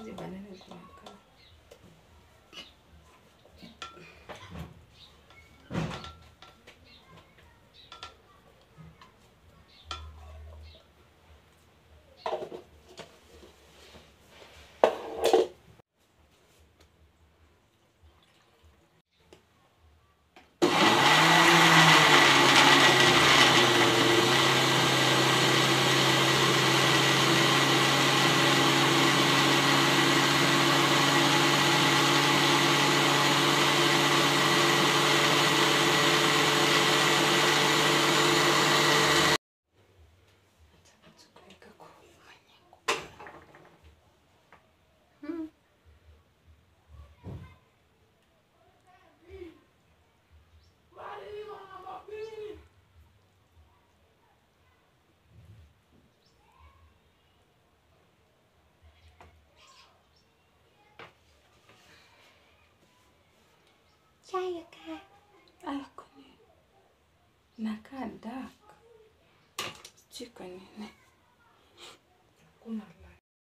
自己把那个是吧？Chai yaka. Ay, kwani nakaa dark. Nini. Kuna